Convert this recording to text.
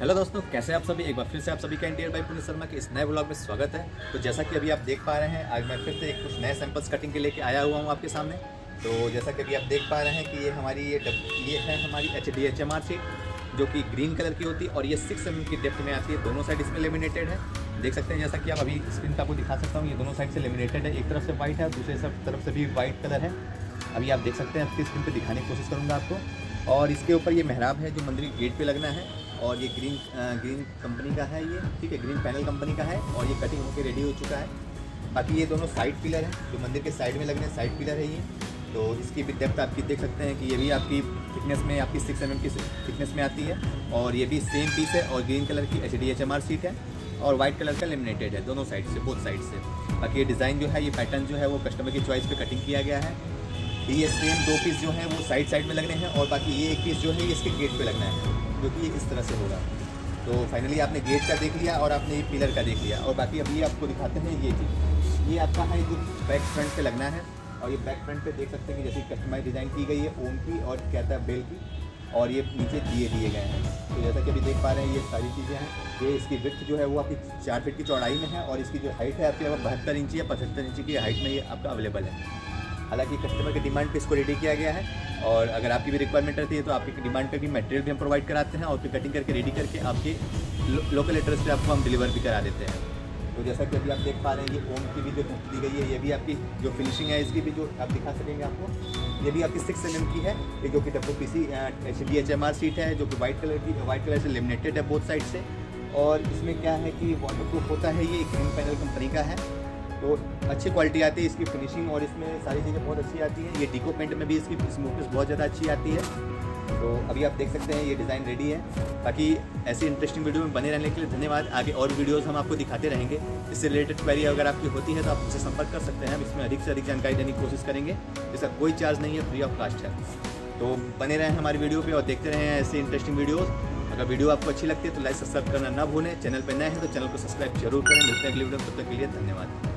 Hello दोस्तों, कैसे आप सभी? एक बार फिर से आप सभी का इंडियर बाई पुनित शर्मा के इस नए ब्लॉग में स्वागत है। तो जैसा कि अभी आप देख पा रहे हैं, आज मैं फिर से एक कुछ नए सैंपल्स कटिंग के लेके आया हुआ हूँ आपके सामने। तो जैसा कि अभी आप देख पा रहे हैं कि ये हमारी, ये डब ये है हमारी H D H M R sheet जो कि ग्रीन कलर की होती है और ये सिक्स एम की डेप्थ में आती है। दोनों साइड इसमें लेमिनेटेड है। देख सकते हैं, जैसा कि आप अभी स्क्रीन पर आपको दिखा सकता हूँ, ये दोनों साइड से लेमिनेटेड है। एक तरफ़ से वाइट है, दूसरे तरफ़ से भी वाइट कलर है। अभी आप देख सकते हैं, आपकी स्क्रीन पर दिखाने की कोशिश करूँगा आपको। और इसके ऊपर ये मेहराब है, जो मंदिर के गेट पे लगना है। और ये ग्रीन ग्रीन कंपनी का है ये, ठीक है? ग्रीन पैनल कंपनी का है और ये कटिंग होकर रेडी हो चुका है। बाकी ये दोनों साइड पिलर हैं, जो मंदिर के साइड में लगने साइड पिलर है ये। तो इसकी भी डेप्थ आपकी देख सकते हैं कि ये भी आपकी थिकनेस में, आपकी सिक्स एम की थिकनेस में आती है। और ये भी सेम पीस है और ग्रीन कलर की H D H M R sheet है और वाइट कलर का लेमिनेटेड है, दोनों साइड से बोथ साइड से। बाकी ये डिज़ाइन जो है, ये पैटर्न जो है, वो कस्टमर की चॉइस पे कटिंग किया गया है। ये सेम दो पीस जो है, वो साइड साइड में लगने हैं और बाकी ये एक पीस जो है इसके गेट पे लगना है। जो कि इस तरह से होगा तो फाइनली आपने गेट का देख लिया और आपने ये पिलर का देख लिया। और बाकी अभी आपको दिखाते हैं ये चीज़। ये आपका है जो बैक फ्रंट पे लगना है। और ये बैक फ्रंट पे देख सकते हैं कि जैसे कस्टमाइज डिज़ाइन की गई है ओम की और कहता है बेल की। और ये नीचे दिए दिए गए हैं। तो जैसा कि अभी देख पा रहे हैं, ये सारी चीज़ें हैं। ये इसकी विथ जो है वो आपकी चार फीट की चौड़ाई में है और इसकी जो हाइट है आपकी बहत्तर इंची या पचहत्तर इंची की हाइट में ये आपका अवेलेबल है। हालाँकि कस्टमर की डिमांड पे इसको रेडी किया गया है और अगर आपकी भी रिक्वायरमेंट रहती है तो आपकी डिमांड पे भी मटेरियल भी हम प्रोवाइड कराते हैं और फिर कटिंग करके रेडी करके आपके लो, लोकल एड्रेस पे आपको हम डिलीवर भी करा देते हैं। तो जैसा कि अभी आप देख पा रहे हैं ये ओम की भी जो दी गई है ये भी आपकी जो फिनिशिंग है इसकी भी जो आप दिखा सकेंगे आपको। ये भी आपकी सिक्स एम की है ये जो कि W P C D H M R sheet है जो कि वाइट कलर की वाइट कलर से लेमिनेटेड है बोथ साइड से। और इसमें क्या है कि वाटर प्रूफ होता है ये एक पैनल कंपनी का है। तो अच्छी क्वालिटी आती है, इसकी फिनिशिंग और इसमें सारी चीज़ें बहुत अच्छी आती हैं। ये डिको पेंट में भी इसकी स्मूथनेस बहुत ज़्यादा अच्छी आती है। तो अभी आप देख सकते हैं, ये डिज़ाइन रेडी है। बाकी ऐसी इंटरेस्टिंग वीडियो में बने रहने के लिए धन्यवाद। आगे और वीडियोस हम आपको दिखाते रहेंगे। इससे रिलेटेड क्वेरी अगर आपकी होती है तो आप मुझसे संपर्क कर सकते हैं। हम इसमें अधिक से अधिक जानकारी देने की कोशिश करेंगे। इसका कोई चार्ज नहीं है फ्री ऑफ़ कास्ट है। तो बने रहें हमारी वीडियो पर और देखते रहें ऐसे इंटरेस्टिंग वीडियोस अगर वीडियो आपको अच्छी लगती है तो लाइक सब्सक्राइब करना ना भूलें। चैनल पर नए हैं तो चैनल को सब्सक्राइब ज़रूर करें। मिलते हैं अगली वीडियो तब तक के लिए धन्यवाद।